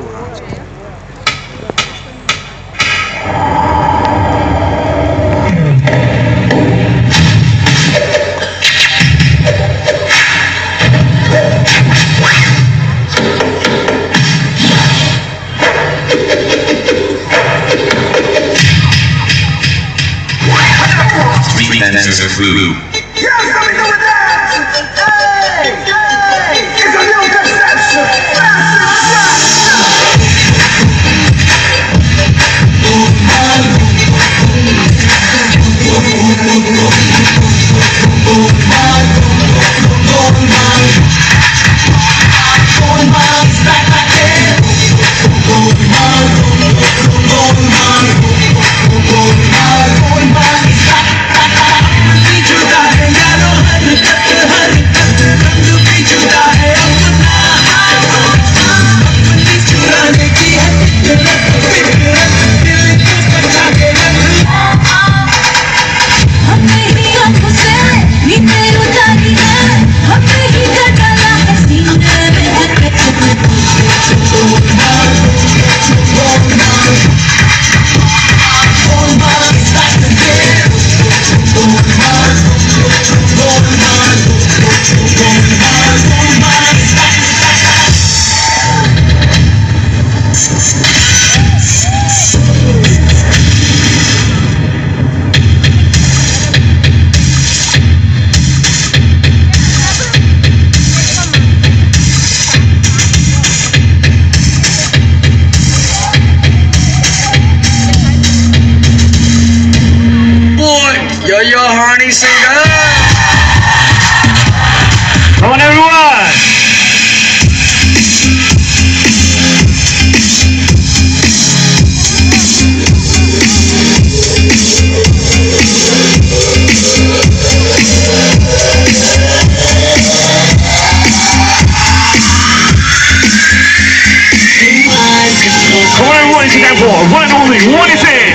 go wrong. Three minutes of food. Nation at War, one and only, one is in.